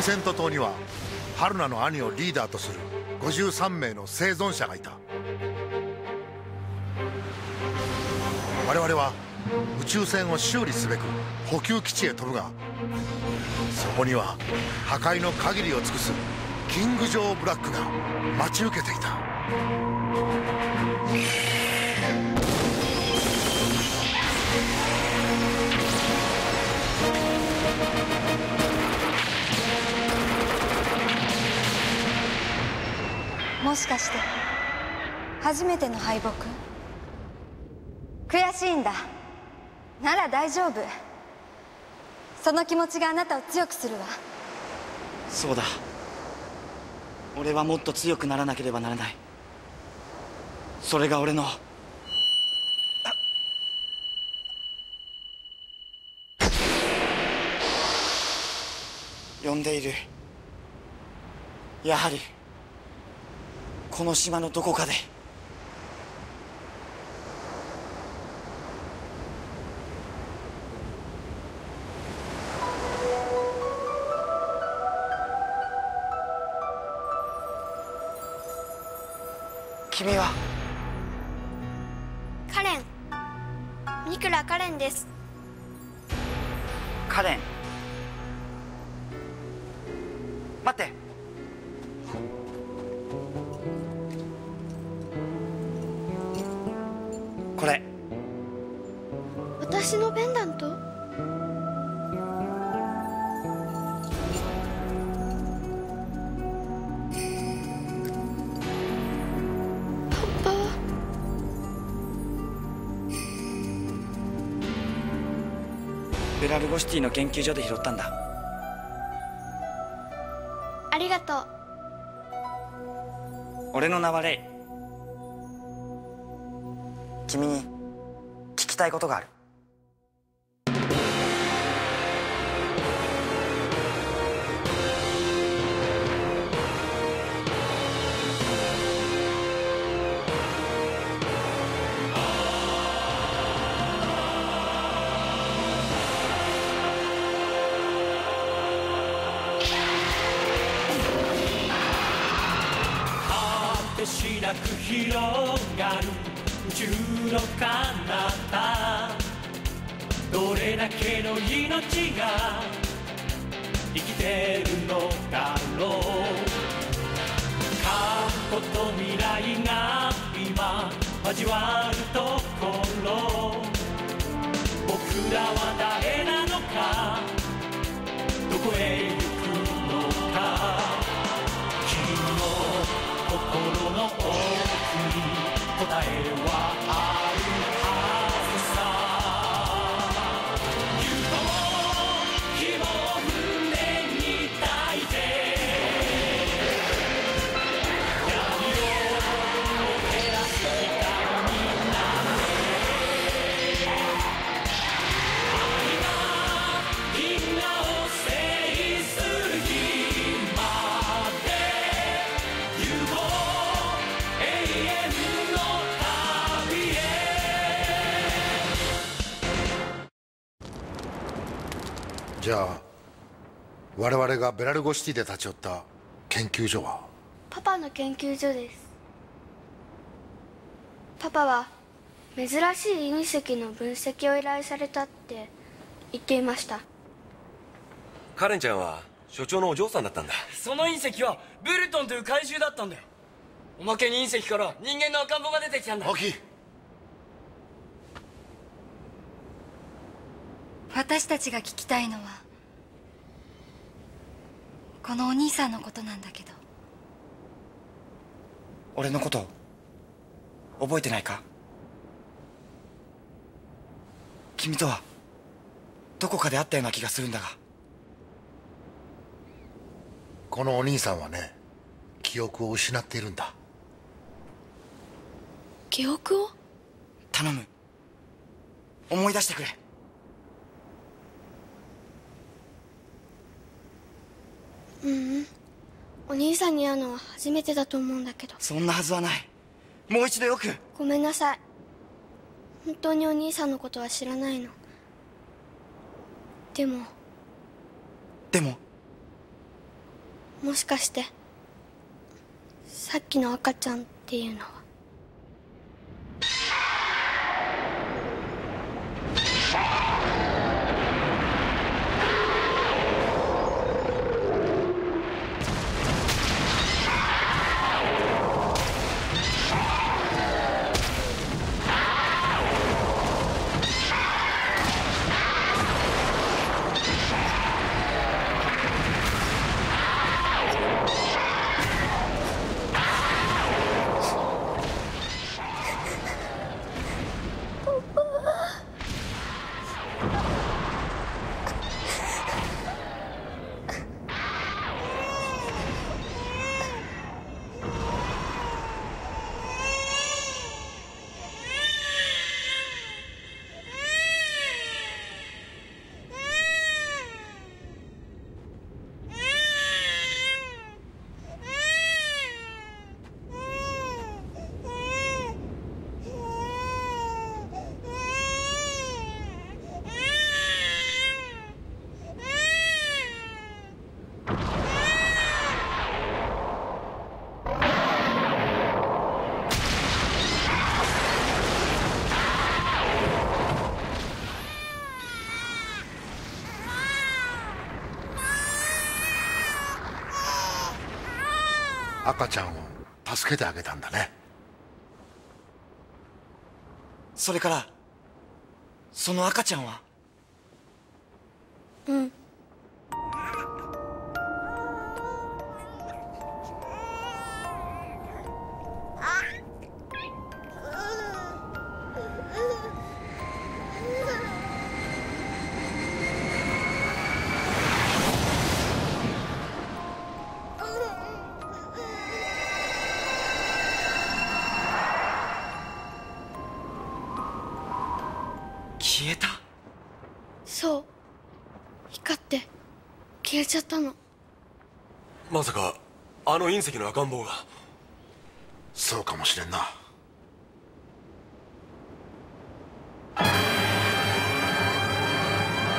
ンセント島には春菜の兄をリーダーとする53名の生存者がいた。我々は宇宙船を修理すべく補給基地へ飛ぶがそこには破壊の限りを尽くすキング・ジョー・ブラックが待ち受けていた。もしかして初めての敗北？悔しいんだ。なら大丈夫。その気持ちがあなたを強くするわ。そうだ。俺はもっと強くならなければならない。それが俺の。呼んでいる。やはり。この島のどこかで。君は？カレン。三倉カレンです。カレン。待ってゴシティの研究所で拾ったんだ。ありがとう。俺の名はレイ君に聞きたいことがあるく広がる宇宙の彼方どれだけの命が生きてるのだろう。過去と未来が今交わるところ。僕らは誰なのか。どこへ行く答えはあじゃあ我々がベラルゴシティで立ち寄った研究所は？パパの研究所です。パパは珍しい隕石の分析を依頼されたって言っていました。カレンちゃんは所長のお嬢さんだったんだ。その隕石はブルトンという怪獣だったんだよ。おまけに隕石から人間の赤ん坊が出てきたんだ。青木私たちが聞きたいのはこのお兄さんのことなんだけど。俺のこと覚えてないか？君とはどこかで会ったような気がするんだが。このお兄さんはね記憶を失っているんだ。記憶を？頼む。思い出してくれううん。お兄さんに会うのは初めてだと思うんだけど。そんなはずはない。もう一度よく。ごめんなさい。本当にお兄さんのことは知らないの。でも。でも。もしかして。さっきの赤ちゃんっていうのは赤ちゃんを助けてあげたんだね。それからその赤ちゃんはちゃったの。まさかあの隕石の赤ん坊が。そうかもしれんな。ボ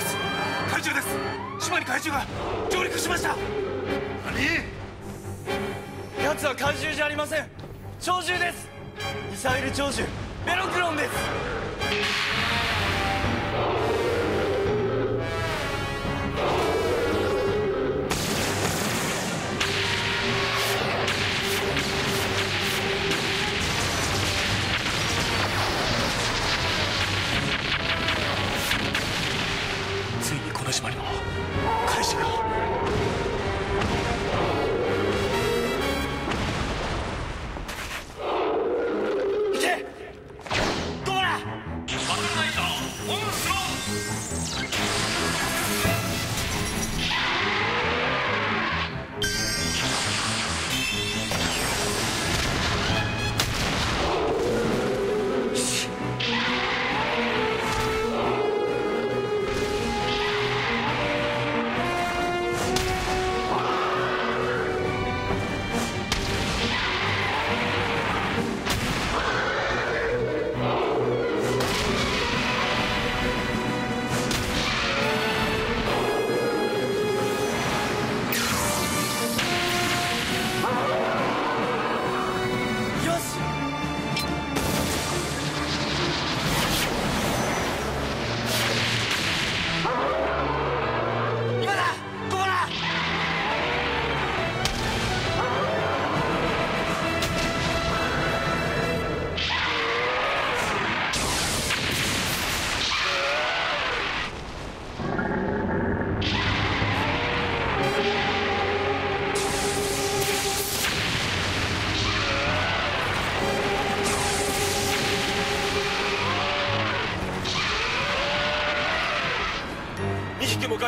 ス怪獣です。島に怪獣が上陸しました。何？奴は怪獣じゃありません。鳥獣です。ミサイル鳥獣メロクロンです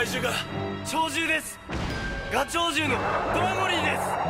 怪獣が鳥獣です。ガ鳥獣のドラゴリーです。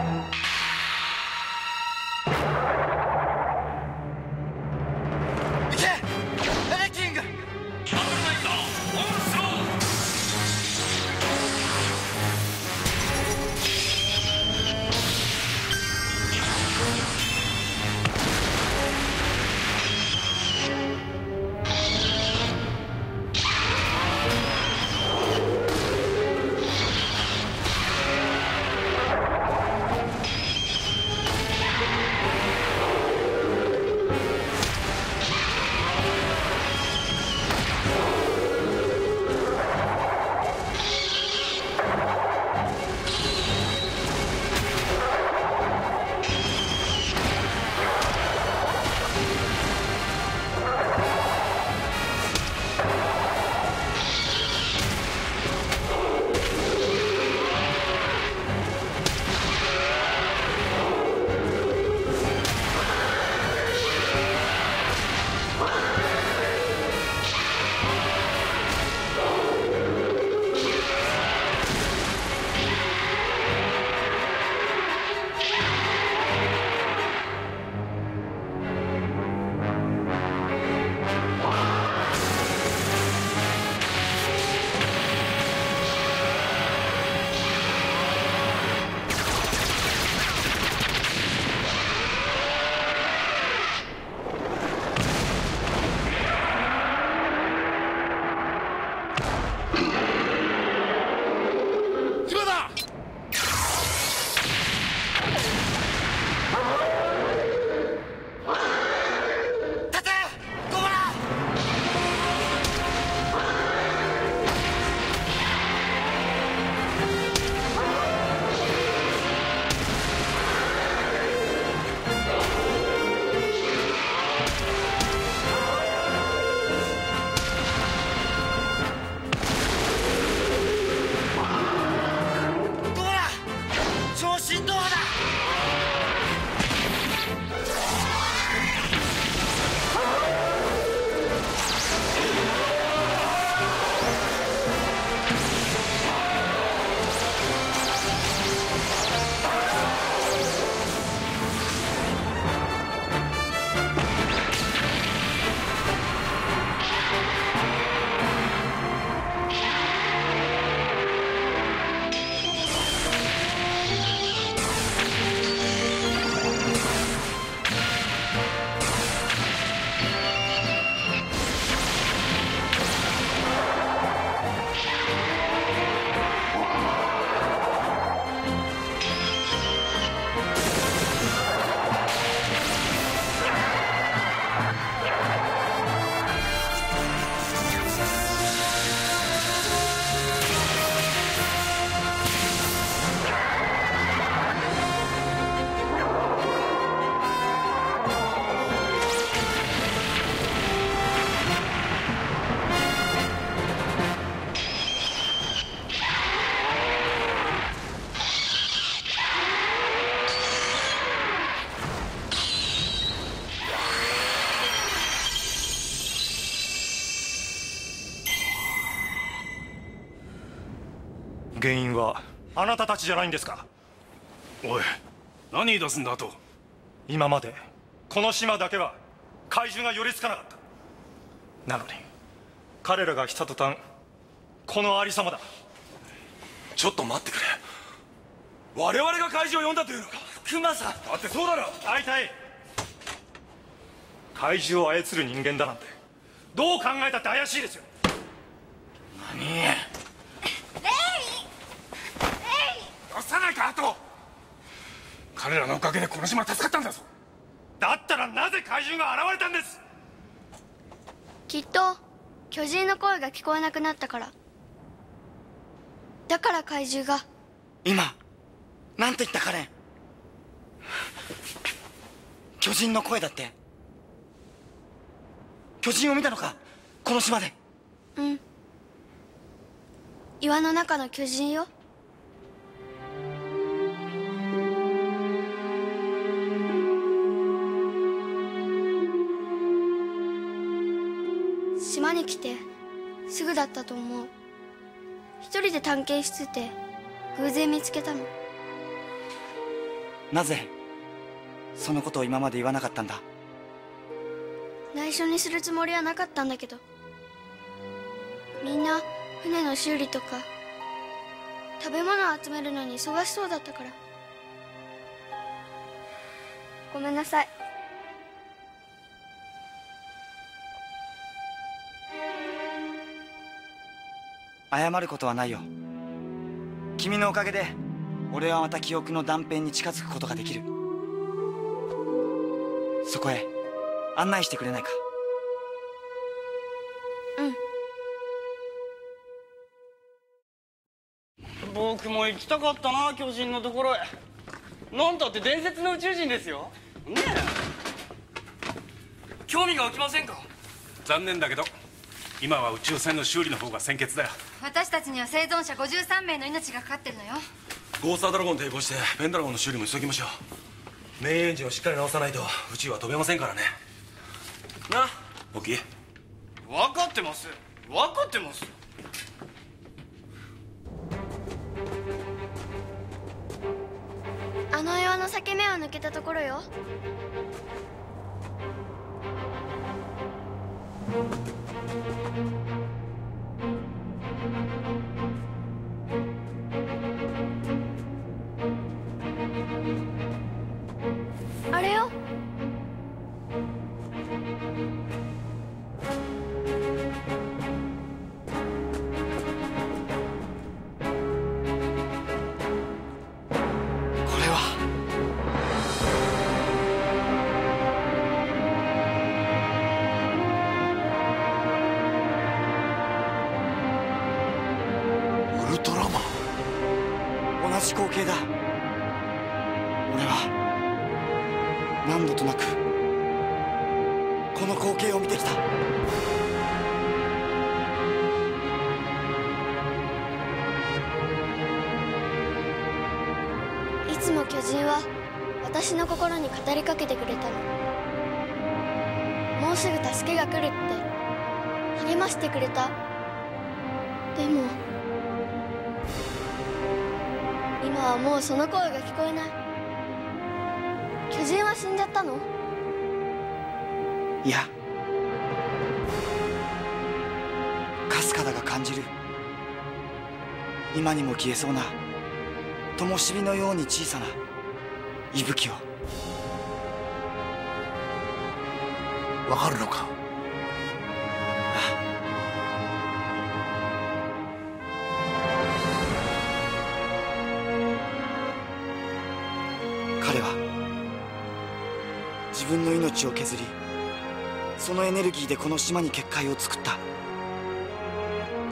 は。あなたたちじゃないんですか？おい何言い出すんだと。今までこの島だけは怪獣が寄りつかなかった。なのに彼らが来た途端このありさまだ。ちょっと待ってくれ。我々が怪獣を呼んだというのか。クマさん。だってそうだろ。大体怪獣を操る人間だなんてどう考えたって怪しいですよ。何出さないかあと彼らのおかげでこの島助かったんだぞ。だったらなぜ怪獣が現れたんです？きっと巨人の声が聞こえなくなったから。だから怪獣が。今なんて言ったカレン巨人の声だって？巨人を見たのか？この島で。うん。岩の中の巨人よすぐだったと思う。一人で探検してて偶然見つけたの。なぜそのことを今まで言わなかったんだ？内緒にするつもりはなかったんだけど。みんな船の修理とか食べ物を集めるのに忙しそうだったから。ごめんなさい謝ることはないよ。君のおかげで俺はまた記憶の断片に近づくことができる。そこへ案内してくれないか。僕も行きたかったな巨人のところへ。なんたって伝説の宇宙人ですよ。ねえ。興味が湧きませんか？残念だけど今は宇宙船の修理の方が先決だよ。私たちには生存者53名の命がかかってるのよ。ゴースタードラゴン抵抗してペンドラゴンの修理も急ぎましょう。メインエンジンをしっかり直さないと宇宙は飛べませんからね。なボキ分かってます。分かってます。あの岩の裂け目を抜けたところよあれよ。心に語りかけてくれたの。もうすぐ助けが来るって励ましてくれた。でも今はもうその声が聞こえない。巨人は死んじゃったの？いや。かすかだが感じる。今にも消えそうな。灯火のように小さな。息吹を。わかるのか？彼は自分の命を削りそのエネルギーでこの島に結界を作った。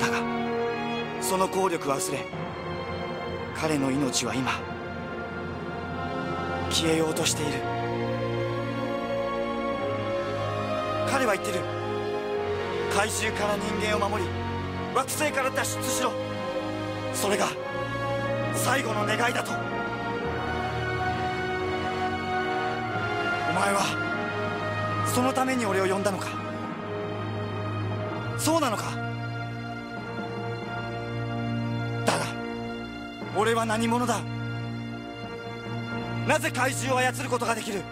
だがその効力は薄れ彼の命は今消えようとしている。彼は言ってる。怪獣から人間を守り惑星から脱出しろ。それが最後の願いだと。お前はそのために俺を呼んだのか。そうなのか。だが俺は何者だ。なぜ怪獣を操ることができる。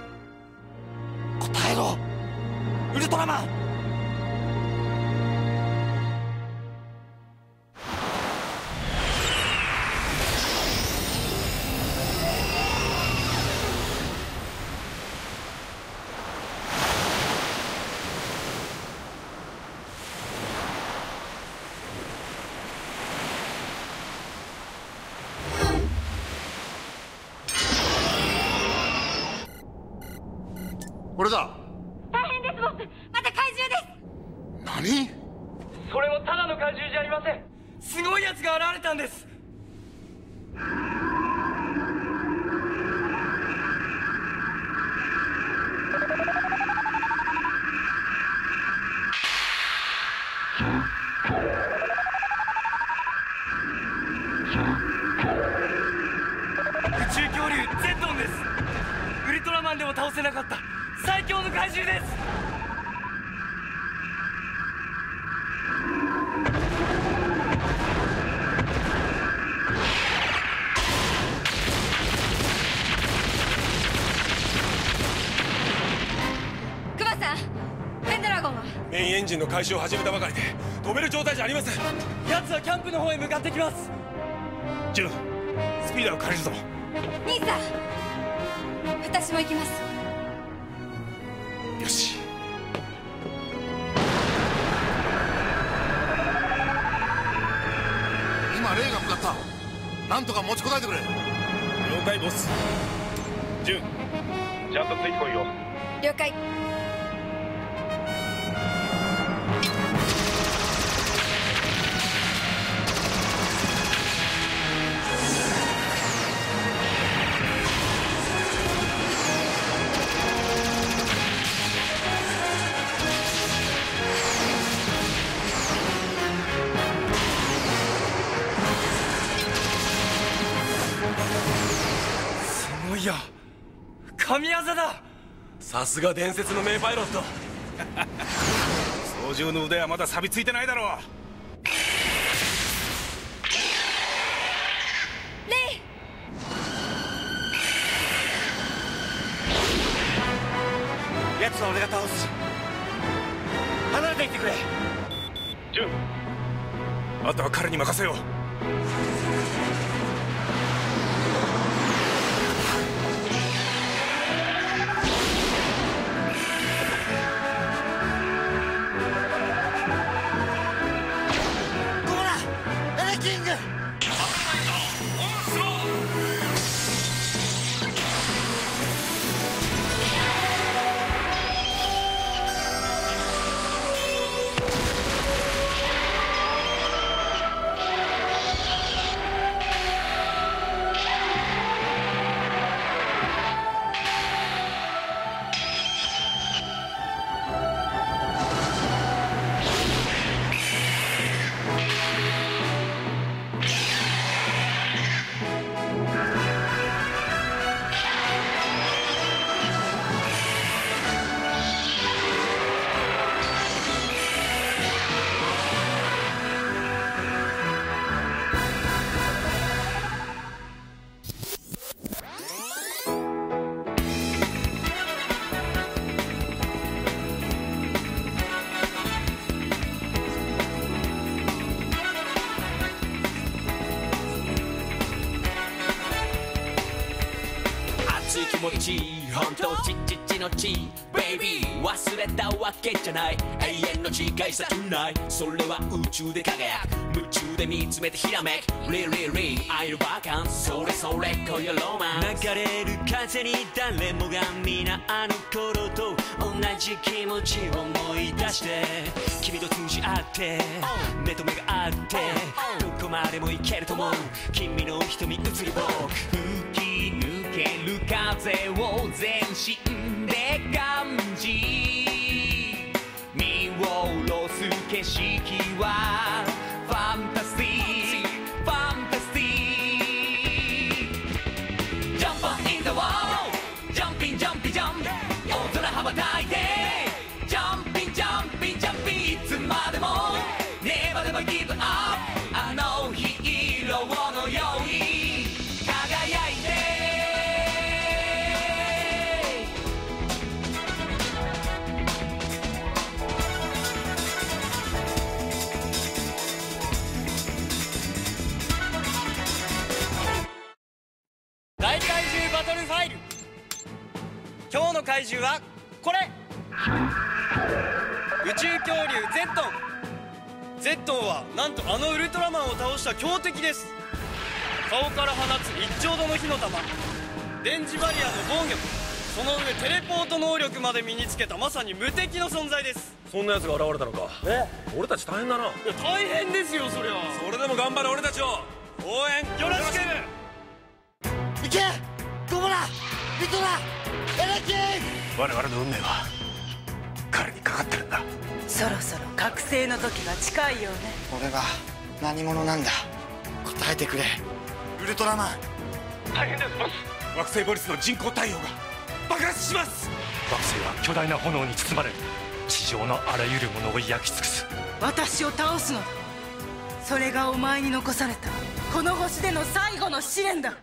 ウルトラマンせなかった。最強の怪獣です。クマさんペンドラゴンは？メインエンジンの開始を始めたばかりで止める状態じゃありません。奴はキャンプの方へ向かってきます。ジュンスピーダーを借りるぞ。兄さん私も行きます今レイが向かった。なんとか持ちこたえてくれ。了解ボス。ジュン。ちゃんとついてこいよ。了解すが伝説の名パイロット。操縦の腕はまだ錆びついてないだろう。レイ。奴は俺が倒す。離れていってくれ。ジュン。あとは彼に任せよう持ち本当ちっちっちのちベイビー忘れたわけじゃない。永遠の違いさ tonight それは宇宙で輝く。夢中で見つめてひらめく。Really really 愛のバカンそれそれ今夜ロマン流れる風に誰もが皆あの頃と。同じ気持ちを思い出して。君と通じ合って。目と目が合って。どこまでも行けると思う。君の瞳映る僕吹きける風を全身で感じ。見下ろす景色は強敵です。顔から放つ一丁度の火の玉。電磁バリアの防御。その上テレポート能力まで身につけた。まさに無敵の存在です。そんな奴が現れたのか。え俺たち大変だな。いや大変ですよそりゃ。それでも頑張る俺たちを。応援。よろしく。行け。ゴモラ。リトラ。エレキ。我々の運命は。彼にかかってるんだ。そろそろ覚醒の時が近いよね。俺は何者なんだ？答えてくれ。ウルトラマン。大変ですボス惑星ボリスの人工太陽が。爆発します。惑星は巨大な炎に包まれ地上のあらゆるものを焼き尽くす。私を倒すのだ。それがお前に残されたこの星での最後の試練だ